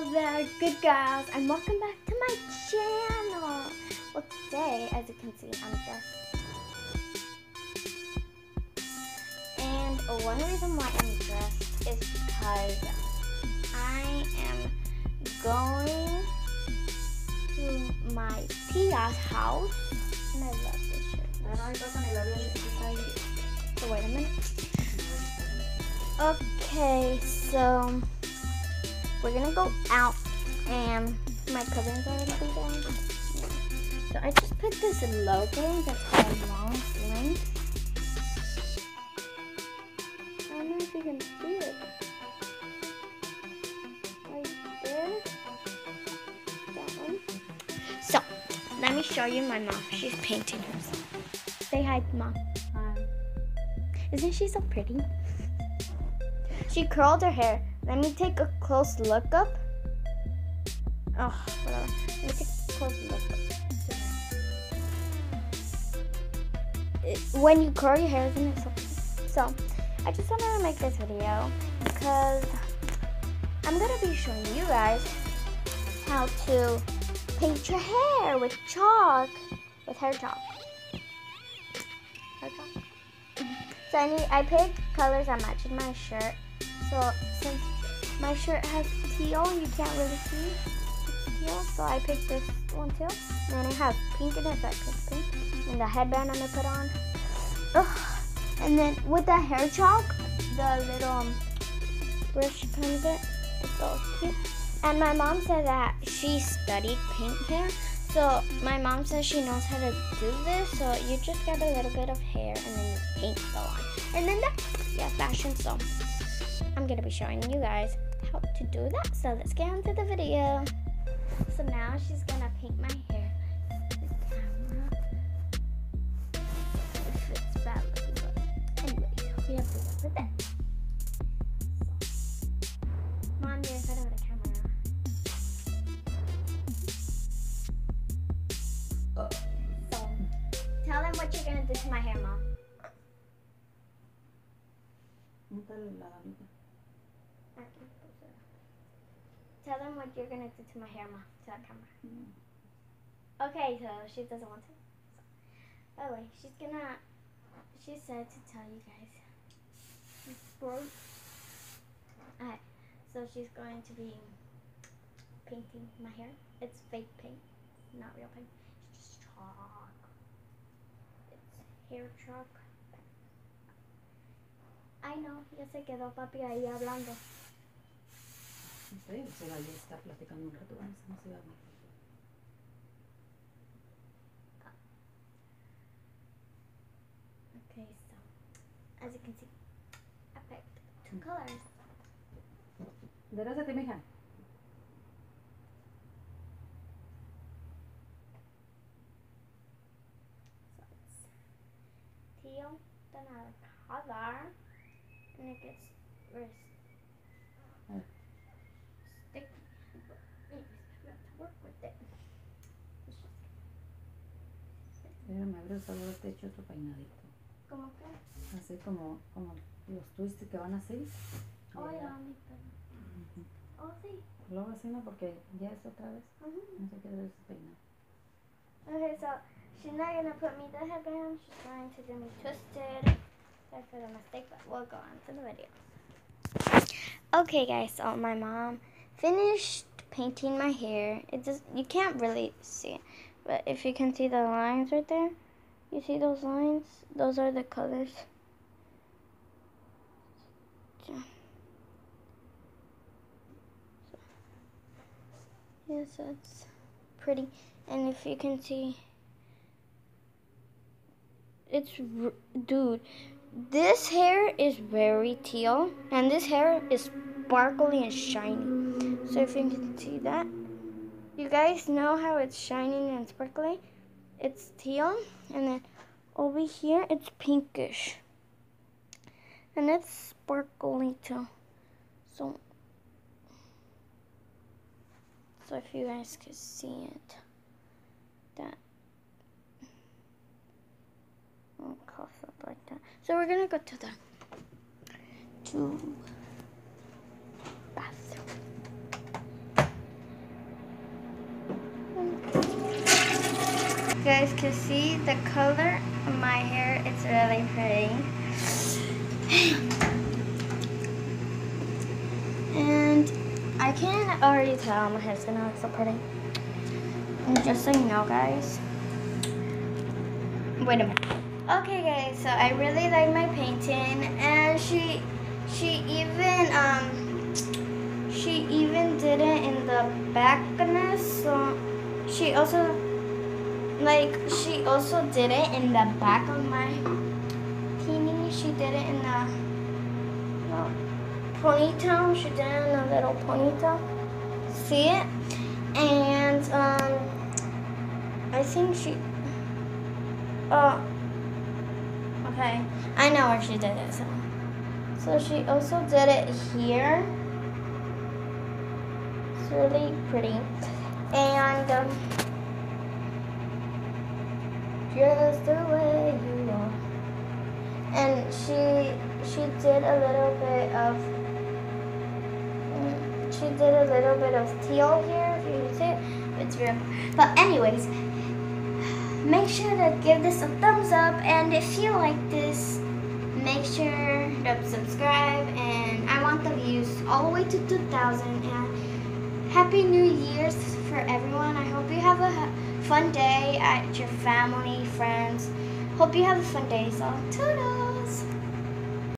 Hello there, good girls, and welcome back to my channel. Well, today, as you can see, I'm dressed. And one reason why I'm dressed is because I am going to my tia's house. And I love this shirt. So wait a minute. Okay, so we're gonna go out and my cousin's already be there. So I just put this logo that's called Long Sling. I don't know if you can see it. Right there. That one. So let me show you my mom. She's painting hers. Say hi, mom. Hi. Isn't she so pretty? She curled her hair. Let me take a close look up. Oh, whatever. Let me take a close look up. When you curl your hair, isn't it so So, I just wanted to make this video because I'm going to be showing you guys how to paint your hair with chalk, with hair chalk. Hair chalk. So I need, I picked colors that match with my shirt. So since my shirt has teal, you can't really see teal. So I picked this one too. And it has pink in it, so I picked pink. And the headband I'm gonna put on. Ugh. And then with the hair chalk, the little um, brush of it, it's all cute. And my mom said that she studied paint hair. So my mom says she knows how to do this. So you just get a little bit of hair and then you paint the line. And then that, yeah, fashion. So I'm gonna be showing you guys how to do that. So let's get into the video. So now she's gonna paint my hair. The camera. If it's bad looking, but anyway, we have to work with that. Mom, you're in front of the camera. So tell them what you're gonna do to my hair, Mom. Tell them what you're gonna do to my hair, Mom. To that camera. Mm. Okay, so she doesn't want to. So, by the way, she's gonna. She said to tell you guys. Alright, so she's going to be painting my hair. It's fake paint, not real paint. It's just chalk. It's hair chalk. Ay no, ya se quedó papi ahí hablando. Sí, se va a estar platicando un rato, vamos, no se va a ver. Okay, so as you can see, I picked two colors. Enderezate, mija. So it's teal, then another color, and it gets very me habrá hecho otro peinadito. Como que, Así como, como los twists que van así. oh Y yeah, ya. mi pelo. Oh sí. Luego así no, porque ya es otra vez. Mhm. No sé qué. Okay, so she's not gonna put me the headband. She's going to do me twisted. Sorry for the mistake, but we'll go on to the video. Okay, guys. So my mom finished painting my hair. It just you can't really see it, but if you can see the lines right there, you see those lines. Those are the colors. Yes, that's pretty. And if you can see, it's dude. This hair is very teal, and this hair is sparkly and shiny. So if you can see that, you guys know how it's shining and sparkly. It's teal, and then over here it's pinkish, and it's sparkly too. So, so if you guys could see it, that oh, I'll close up like that. So we're gonna go to the to guys can see the color of my hair, it's really pretty. And I can already tell my hair's gonna look so pretty. And just so you know, guys. Wait a minute. Okay, guys. So I really like my painting, and she, she even um, she even did it in the backness. So she also, like, she also did it in the back of my peony. She did it in the no, ponytail. She did it in a little ponytail. See it? And um, I think she. Oh. Okay, I know where she did it. So, so she also did it here. It's really pretty, and um, just the way you are. And she she did a little bit of she did a little bit of teal here. If you use it, it's real. But anyways, make sure to give this a thumbs up and if you like this make sure to subscribe and I want the views all the way to 2000 and happy new year's for everyone I hope you have a fun day at your family friends. Hope you have a fun day so toodles